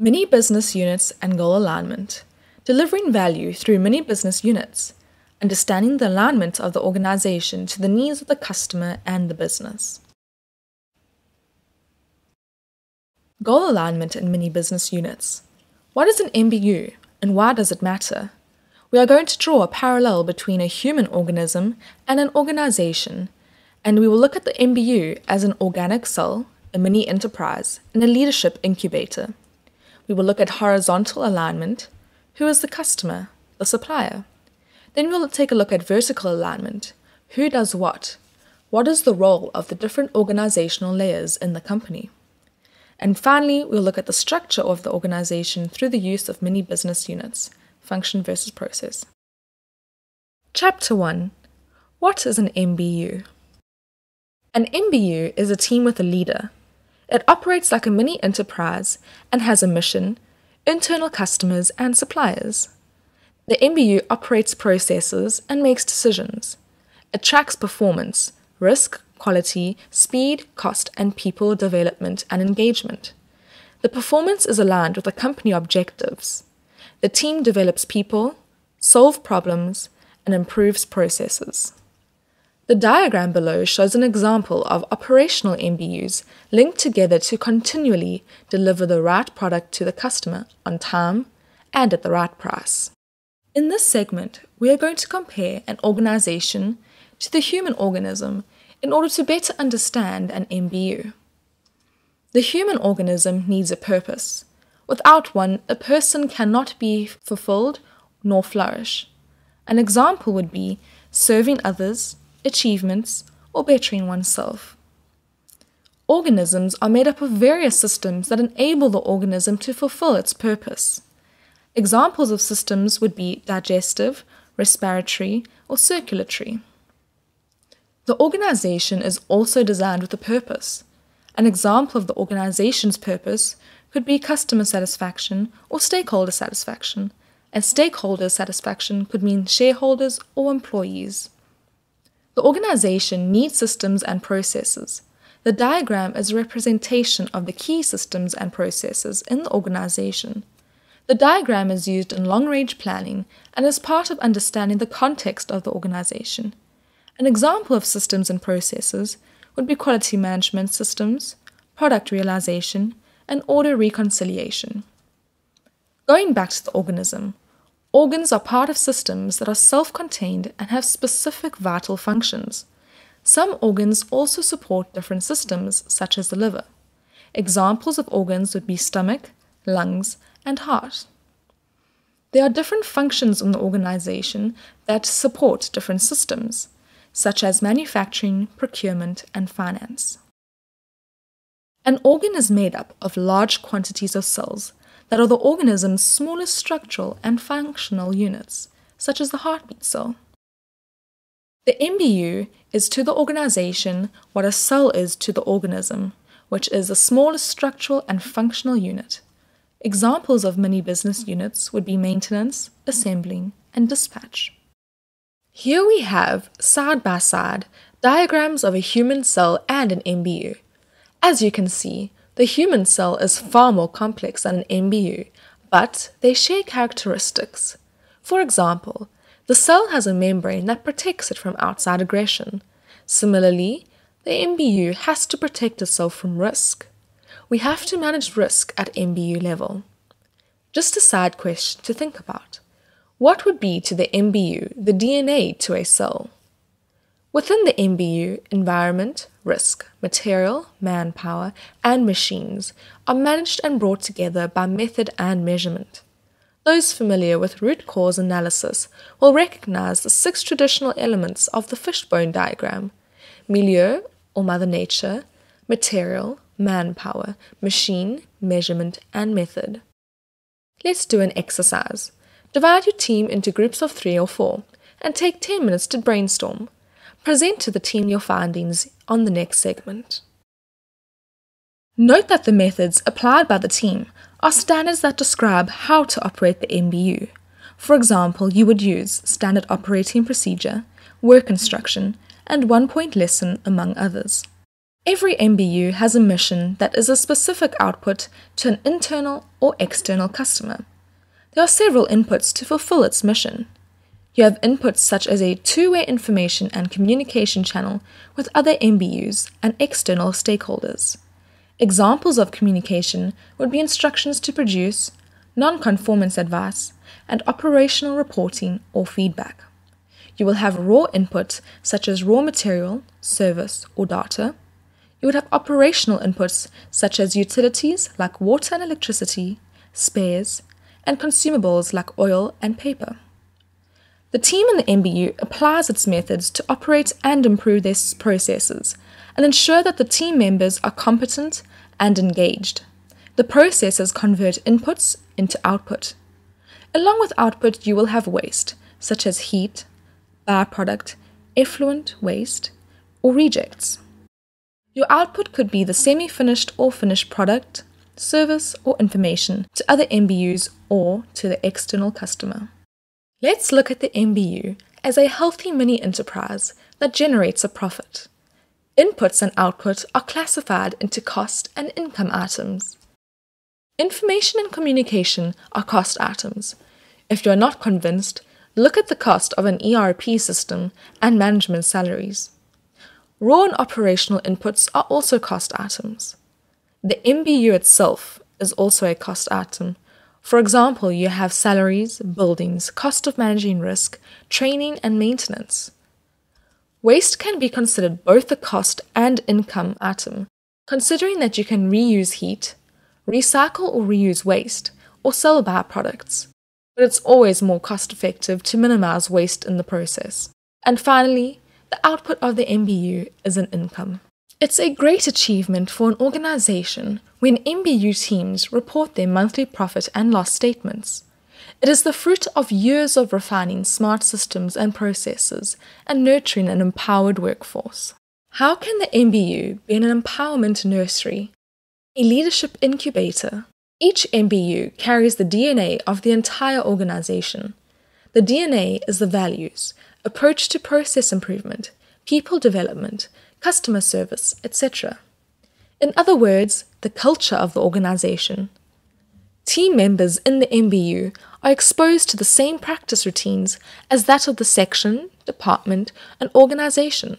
Mini business units and goal alignment. Delivering value through mini business units. Understanding the alignment of the organization to the needs of the customer and the business. Goal alignment in mini business units. What is an MBU and why does it matter? We are going to draw a parallel between a human organism and an organization, and we will look at the MBU as an organic cell, a mini enterprise, and a leadership incubator. We will look at horizontal alignment. Who is the customer? The supplier. Then we'll take a look at vertical alignment. Who does what? What is the role of the different organizational layers in the company? And finally, we'll look at the structure of the organization through the use of mini business units, function versus process. Chapter 1 What is an MBU? An MBU is a team with a leader. It operates like a mini enterprise and has a mission, internal customers, and suppliers. The MBU operates processes and makes decisions. It tracks performance, risk, quality, speed, cost, and people development and engagement. The performance is aligned with the company objectives. The team develops people, solves problems, and improves processes. The diagram below shows an example of operational MBUs linked together to continually deliver the right product to the customer on time and at the right price. In this segment, we are going to compare an organization to the human organism in order to better understand an MBU. The human organism needs a purpose. Without one, a person cannot be fulfilled nor flourish. An example would be serving others, achievements, or bettering oneself. Organisms are made up of various systems that enable the organism to fulfill its purpose. Examples of systems would be digestive, respiratory, or circulatory. The organization is also designed with a purpose. An example of the organization's purpose could be customer satisfaction or stakeholder satisfaction, and stakeholder satisfaction could mean shareholders or employees. The organization needs systems and processes. The diagram is a representation of the key systems and processes in the organization. The diagram is used in long range planning and is part of understanding the context of the organization. An example of systems and processes would be quality management systems, product realization, and order reconciliation. Going back to the organism, Organs are part of systems that are self contained and have specific vital functions. Some organs also support different systems, such as the liver. Examples of organs would be stomach, lungs, and heart. There are different functions in the organization that support different systems, such as manufacturing, procurement, and finance. An organ is made up of large quantities of cells that are the organism's smallest structural and functional units, such as the heartbeat cell. The MBU is to the organization what a cell is to the organism, which is the smallest structural and functional unit. Examples of mini business units would be maintenance, assembling, and dispatch. Here we have, side by side, diagrams of a human cell and an MBU. As you can see, the human cell is far more complex than an MBU, but they share characteristics. For example, the cell has a membrane that protects it from outside aggression. Similarly, the MBU has to protect itself from risk. We have to manage risk at MBU level. Just a side question to think about. What would be to the MBU the DNA to a cell? Within the MBU, environment, risk, material, manpower, and machines are managed and brought together by method and measurement. Those familiar with root cause analysis will recognize the six traditional elements of the fishbone diagram milieu, or Mother Nature, material, manpower, machine, measurement, and method. Let's do an exercise. Divide your team into groups of three or four and take 10 minutes to brainstorm. Present to the team your findings on the next segment. Note that the methods applied by the team are standards that describe how to operate the MBU. For example, you would use standard operating procedure, work instruction, and one point lesson, among others. Every MBU has a mission that is a specific output to an internal or external customer. There are several inputs to fulfill its mission. You have inputs such as a two way information and communication channel with other MBUs and external stakeholders. Examples of communication would be instructions to produce, non conformance advice, and operational reporting or feedback. You will have raw input such as raw material, service, or data. You would have operational inputs such as utilities like water and electricity, spares, and consumables like oil and paper. The team in the MBU applies its methods to operate and improve their processes and ensure that the team members are competent and engaged. The processes convert inputs into output. Along with output, you will have waste, such as heat, byproduct, effluent waste, or rejects. Your output could be the semi finished or finished product, service, or information to other MBUs or to the external customer. Let's look at the MBU as a healthy mini enterprise that generates a profit. Inputs and output are classified into cost and income items. Information and communication are cost items. If you're not convinced, look at the cost of an ERP system and management salaries. Raw and operational inputs are also cost items. The MBU itself is also a cost item for example, you have salaries, buildings, cost of managing risk, training, and maintenance. Waste can be considered both a cost and income item, considering that you can reuse heat, recycle or reuse waste, or sell byproducts. But it's always more cost effective to minimize waste in the process. And finally, the output of the MBU is an income. It's a great achievement for an organization when MBU teams report their monthly profit and loss statements. It is the fruit of years of refining smart systems and processes and nurturing an empowered workforce. How can the MBU be an empowerment nursery, a leadership incubator? Each MBU carries the DNA of the entire organization. The DNA is the values, approach to process improvement, people development, customer service, etc. In other words, the culture of the organization. Team members in the MBU are exposed to the same practice routines as that of the section, department, and organization.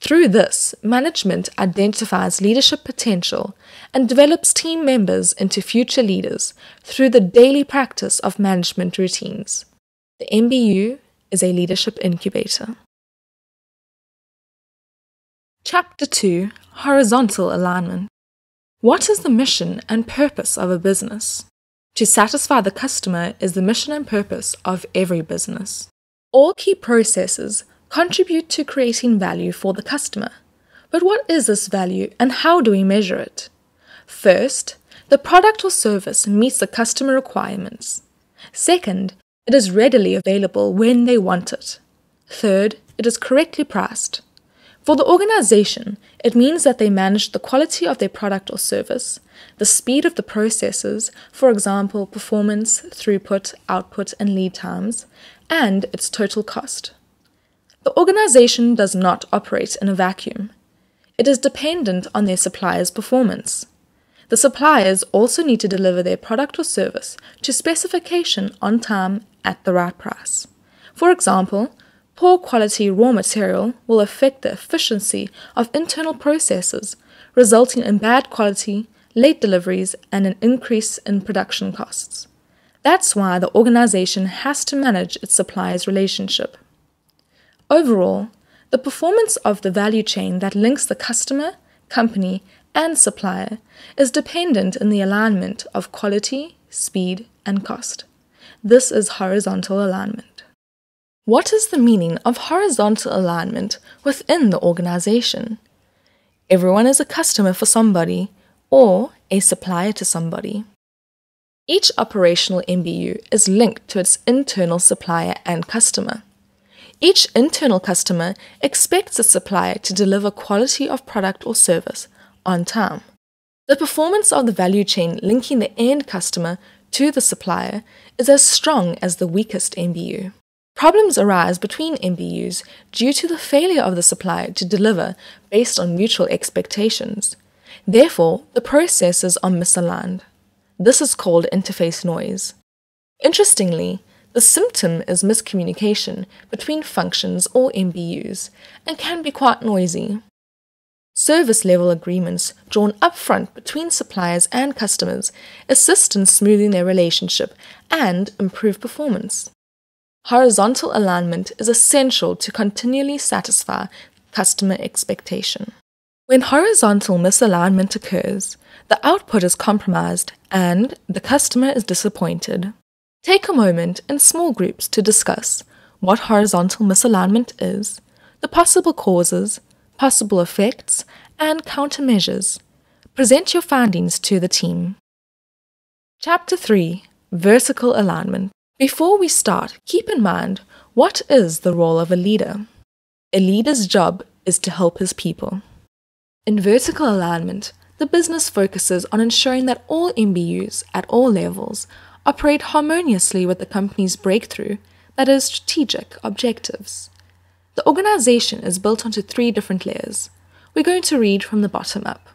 Through this, management identifies leadership potential and develops team members into future leaders through the daily practice of management routines. The MBU is a leadership incubator. Chapter 2 Horizontal Alignment What is the mission and purpose of a business? To satisfy the customer is the mission and purpose of every business. All key processes contribute to creating value for the customer. But what is this value and how do we measure it? First, the product or service meets the customer requirements. Second, it is readily available when they want it. Third, it is correctly priced. For the organization, it means that they manage the quality of their product or service, the speed of the processes, for example, performance, throughput, output, and lead times, and its total cost. The organization does not operate in a vacuum. It is dependent on their suppliers' performance. The suppliers also need to deliver their product or service to specification on time at the right price. For example, Poor quality raw material will affect the efficiency of internal processes, resulting in bad quality, late deliveries, and an increase in production costs. That's why the organization has to manage its suppliers' relationship. Overall, the performance of the value chain that links the customer, company, and supplier is dependent in the alignment of quality, speed, and cost. This is horizontal alignment. What is the meaning of horizontal alignment within the organization? Everyone is a customer for somebody or a supplier to somebody. Each operational MBU is linked to its internal supplier and customer. Each internal customer expects its supplier to deliver quality of product or service on time. The performance of the value chain linking the end customer to the supplier is as strong as the weakest MBU. Problems arise between MBUs due to the failure of the supplier to deliver based on mutual expectations. Therefore, the processes are misaligned. This is called interface noise. Interestingly, the symptom is miscommunication between functions or MBUs and can be quite noisy. Service level agreements drawn upfront between suppliers and customers assist in smoothing their relationship and improve performance. Horizontal alignment is essential to continually satisfy customer expectation. When horizontal misalignment occurs, the output is compromised and the customer is disappointed. Take a moment in small groups to discuss what horizontal misalignment is, the possible causes, possible effects, and countermeasures. Present your findings to the team. Chapter 3 Vertical Alignment. Before we start, keep in mind what is the role of a leader? A leader's job is to help his people. In vertical alignment, the business focuses on ensuring that all MBUs at all levels operate harmoniously with the company's breakthrough, that is, strategic objectives. The organization is built onto three different layers. We're going to read from the bottom up.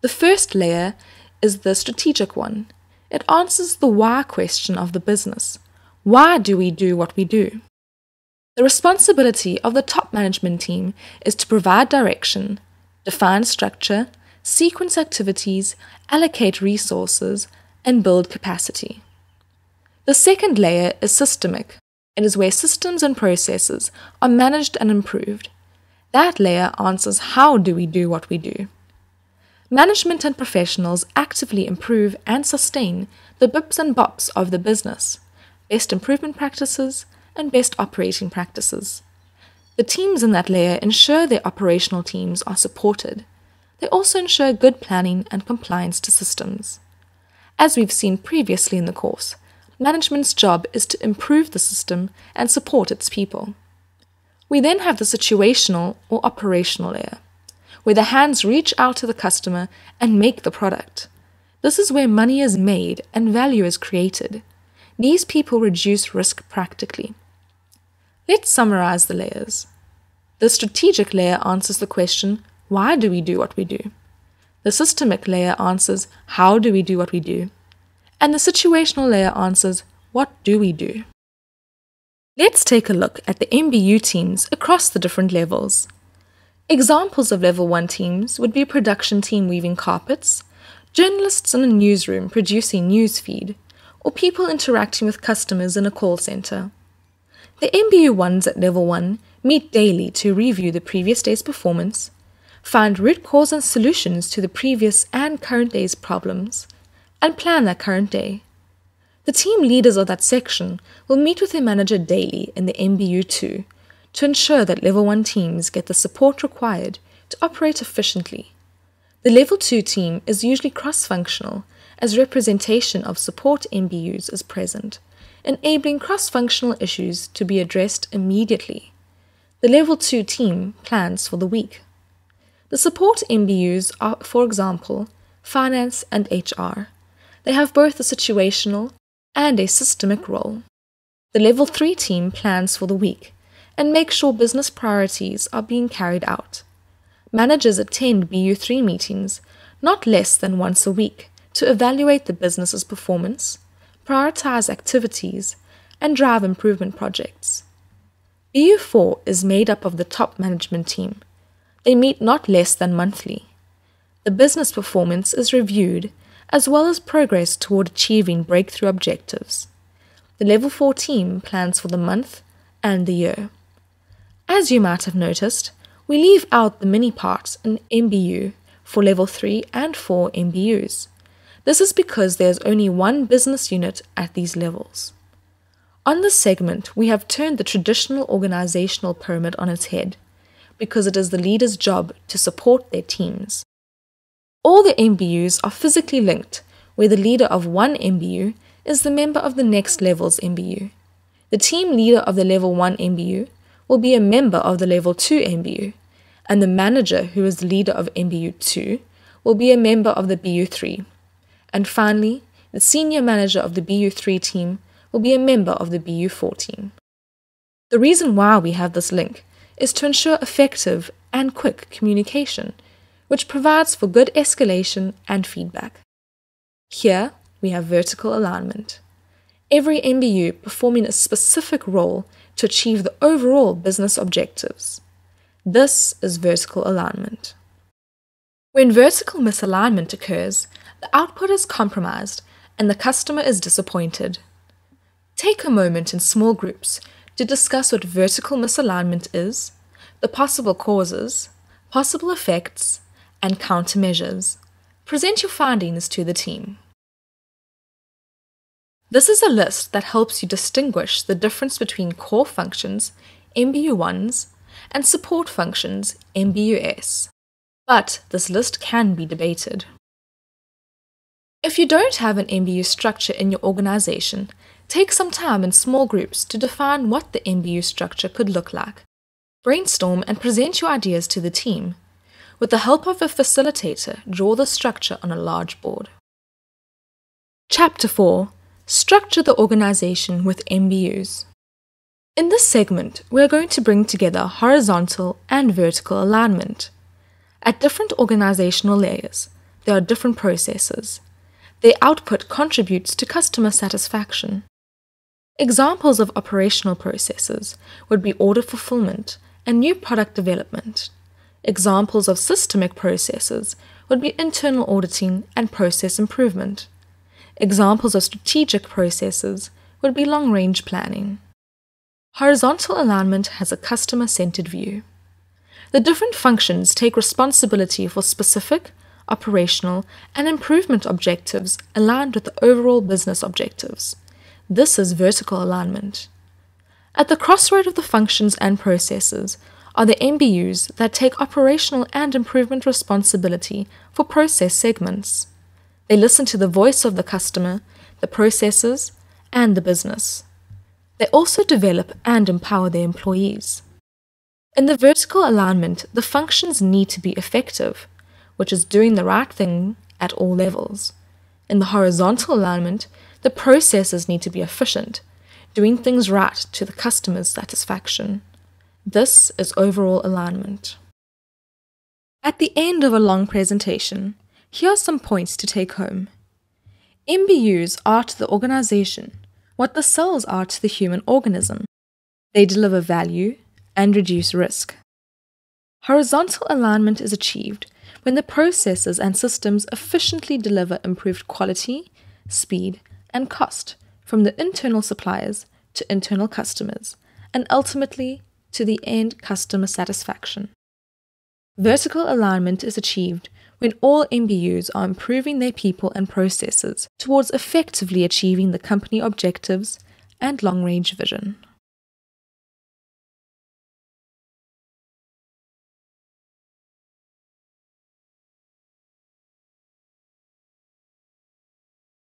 The first layer is the strategic one. It answers the why question of the business. Why do we do what we do? The responsibility of the top management team is to provide direction, define structure, sequence activities, allocate resources, and build capacity. The second layer is systemic. It is where systems and processes are managed and improved. That layer answers how do we do what we do. Management and professionals actively improve and sustain the bips and bops of the business, best improvement practices, and best operating practices. The teams in that layer ensure their operational teams are supported. They also ensure good planning and compliance to systems. As we've seen previously in the course, management's job is to improve the system and support its people. We then have the situational or operational layer, where the hands reach out to the customer and make the product. This is where money is made and value is created. These people reduce risk practically. Let's summarize the layers. The strategic layer answers the question why do we do what we do? The systemic layer answers how do we do what we do? And the situational layer answers, what do we do? Let's take a look at the MBU teams across the different levels. Examples of level 1 teams would be a production team weaving carpets, journalists in a newsroom producing news feed, or people interacting with customers in a call center. The MBU ones at level 1 meet daily to review the previous day's performance, find root cause and solutions to the previous and current day's problems, and plan their current day. The team leaders of that section will meet with their manager daily in the MBU2 to ensure that level 1 teams get the support required to operate efficiently. The level 2 team is usually cross functional as representation of support MBUs is present, enabling cross functional issues to be addressed immediately. The level 2 team plans for the week. The support MBUs are, for example, finance and HR. They have both a situational and a systemic role. The Level 3 team plans for the week and makes sure business priorities are being carried out. Managers attend BU3 meetings not less than once a week to evaluate the business's performance, prioritize activities, and drive improvement projects. BU4 is made up of the top management team. They meet not less than monthly. The business performance is reviewed as well as progress toward achieving breakthrough objectives. The Level 4 team plans for the month and the year. As you might have noticed, we leave out the mini parts in MBU for Level 3 and 4 MBUs. This is because there's only one business unit at these levels. On this segment, we have turned the traditional organizational pyramid on its head because it is the leader's job to support their teams. All the MBUs are physically linked, where the leader of one MBU is the member of the next level's MBU. The team leader of the level 1 MBU will be a member of the level 2 MBU, and the manager, who is the leader of MBU 2, will be a member of the BU 3. And finally, the senior manager of the BU 3 team will be a member of the BU 4 team. The reason why we have this link is to ensure effective and quick communication, which provides for good escalation and feedback. Here we have vertical alignment. Every MBU performing a specific role to achieve the overall business objectives. This is vertical alignment. When vertical misalignment occurs, the output is compromised and the customer is disappointed. Take a moment in small groups to discuss what vertical misalignment is, the possible causes, possible effects, and countermeasures. Present your findings to the team. This is a list that helps you distinguish the difference between core functions, MBU1s, and support functions, MBUS. But this list can be debated. If you don't have an MBU structure in your organization, take some time in small groups to define what the MBU structure could look like. Brainstorm and present your ideas to the team. With the help of a facilitator, draw the structure on a large board. Chapter 4 Structure the organization with MBUs. In this segment, we are going to bring together horizontal and vertical alignment. At different organizational layers, there are different processes. Their output contributes to customer satisfaction. Examples of operational processes would be order fulfillment and new product development. Examples of systemic processes would be internal auditing and process improvement. Examples of strategic processes would be long range planning. Horizontal alignment has a customer centered view. The different functions take responsibility for specific, operational, and improvement objectives aligned with the overall business objectives. This is vertical alignment. At the crossroad of the functions and processes are the MBUs that take operational and improvement responsibility for process segments. They listen to the voice of the customer, the processes, and the business. They also develop and empower their employees. In the vertical alignment, the functions need to be effective, which is doing the right thing at all levels. In the horizontal alignment, the processes need to be efficient, doing things right to the customer's satisfaction. This is overall alignment. At the end of a long presentation, here are some points to take home. MBUs are to the organization what the cells are to the human organism. They deliver value and reduce risk. Horizontal alignment is achieved when the processes and systems efficiently deliver improved quality, speed, and cost from the internal suppliers to internal customers, and ultimately to the end customer satisfaction. Vertical alignment is achieved when all MBUs are improving their people and processes towards effectively achieving the company objectives and long range vision.